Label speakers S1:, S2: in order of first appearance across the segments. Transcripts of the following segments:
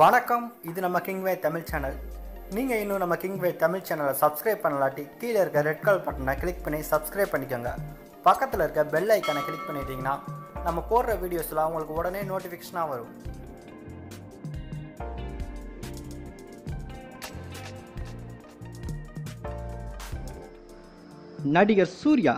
S1: வணக்கம் இது நம்ம கிங்வே தமிழ் சேனல் நீங்கள் இன்னும் நம்ம கிங்வே தமிழ் சேனலை சப்ஸ்கிரைப் பண்ணலாட்டி கீழே இருக்க ரெட் கலர் பட்டனை கிளிக் பண்ணி சப்ஸ்கிரைப் பண்ணிக்கோங்க. பக்கத்தில் இருக்க பெல் ஐக்கனை கிளிக் பண்ணிட்டீங்கன்னா நம்ம போடுற வீடியோஸ்லாம் உங்களுக்கு உடனே நோட்டிஃபிகேஷனாக வரும்.
S2: நடிகர் சூர்யா.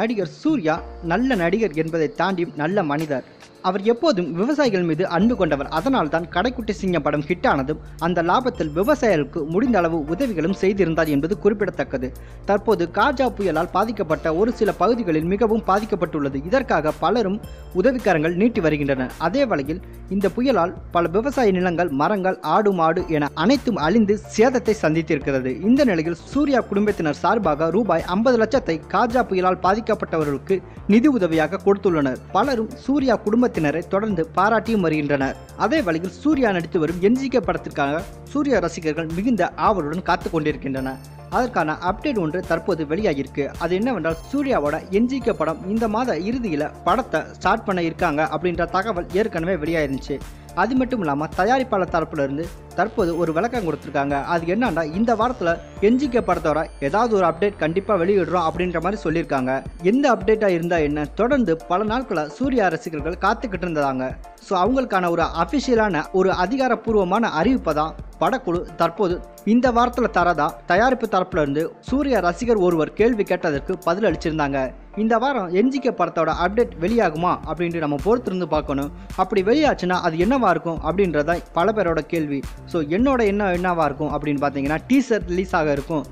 S2: நடிகர் சூர்யா நல்ல நடிகர் என்பதை தாண்டி நல்ல மனிதர். அவர் எப்போதும் விவசாயிகள் மீது அன்பு கொண்டவர். அதனால் தான் கடைக்குட்டி சிங்கம் படம் ஹிட் ஆனதும் அந்த லாபத்தில் விவசாயிகளுக்கு முடிந்த அளவு உதவிகளும் செய்திருந்தார் என்பது குறிப்பிடத்தக்கது. தற்போது காஜா புயலால் பாதிக்கப்பட்ட ஒரு சில பகுதிகளில் மிகவும் பாதிக்கப்பட்டுள்ளது. இதற்காக பலரும் உதவிக்கரங்கள் நீட்டி வருகின்றனர். அதே வேளையில் இந்த புயலால் பல விவசாய நிலங்கள் மரங்கள் ஆடு மாடு என அனைத்தும் அழிந்து சேதத்தை சந்தித்திருக்கிறது. இந்த நிலையில் சூர்யா குடும்பத்தினர் சார்பாக ரூபாய் ஐம்பது லட்சத்தை காஜா புயலால் பாதிக்கப்பட்டவர்களுக்கு நிதி உதவியாக கொடுத்துள்ளனர். பலரும் சூர்யா குடும்பத்தினரை தொடர்ந்து பாராட்டியும் வருகின்றனர். அதே வழியில் சூர்யா நடித்து வரும் என்ஜிகே படத்திற்காக சூர்யா ரசிகர்கள் மிகுந்த ஆவலுடன் காத்து கொண்டிருக்கின்றனர். அதற்கான அப்டேட் ஒன்று தற்போது வெளியாகியிருக்கு. அது என்னவென்றால் சூர்யாவோட என்ஜிகே படம் இந்த மாத இறுதியில் படத்தை ஸ்டார்ட் பண்ண இருக்காங்க அப்படின்ற தகவல் ஏற்கனவே வெளியாயிருந்துச்சு. அது மட்டும் இல்லாமல் தயாரிப்பாளர் தரப்புலேருந்து தற்போது ஒரு விளக்கம் கொடுத்துருக்காங்க. அது என்னன்னா இந்த வாரத்தில் என்ஜிகே படத்தோட ஏதாவது ஒரு அப்டேட் கண்டிப்பாக வெளியிடுறோம் அப்படின்ற மாதிரி சொல்லியிருக்காங்க. எந்த அப்டேட்டாக இருந்தால் என்ன? தொடர்ந்து பல நாட்களாக சூர்யா ரசிகர்கள் காத்துக்கிட்டு இருந்ததாங்க. ஸோ அவங்களுக்கான ஒரு அஃபிஷியலான ஒரு அதிகாரப்பூர்வமான அறிவிப்பை தான் படக்குழு தற்போது இந்த வாரத்தில் தரதா தயாரிப்பு தரப்புலேருந்து சூர்யா ரசிகர் ஒருவர் கேள்வி கேட்டதற்கு பதில் அளிச்சிருந்தாங்க இந்த வாரம் என்ஜிகே படத்தோட அப்டேட் வெளியாகுமா அப்படின்ட்டு நம்ம பொறுத்திருந்து பார்க்கணும். அப்படி வெளியாச்சுன்னா அது என்னவா இருக்கும் அப்படின்றத பல பேரோட கேள்வி. ஸோ என்னோட என்ன என்னவா இருக்கும் அப்படின்னு பார்த்தீங்கன்னா டீசர் ரிலீஸ் ஆக இருக்கும்.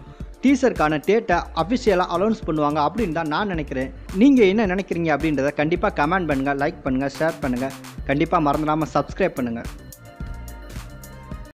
S2: டீசருக்கான டேட்டை அஃபிஷியலாக அலௌன்ஸ் பண்ணுவாங்க அப்படின்னு தான் நான் நினைக்கிறேன். நீங்கள் என்ன நினைக்கிறீங்க அப்படின்றத கண்டிப்பாக கமெண்ட் பண்ணுங்கள் லைக் பண்ணுங்கள் ஷேர் பண்ணுங்கள் கண்டிப்பாக மறந்துடாமல் சப்ஸ்கிரைப் பண்ணுங்கள்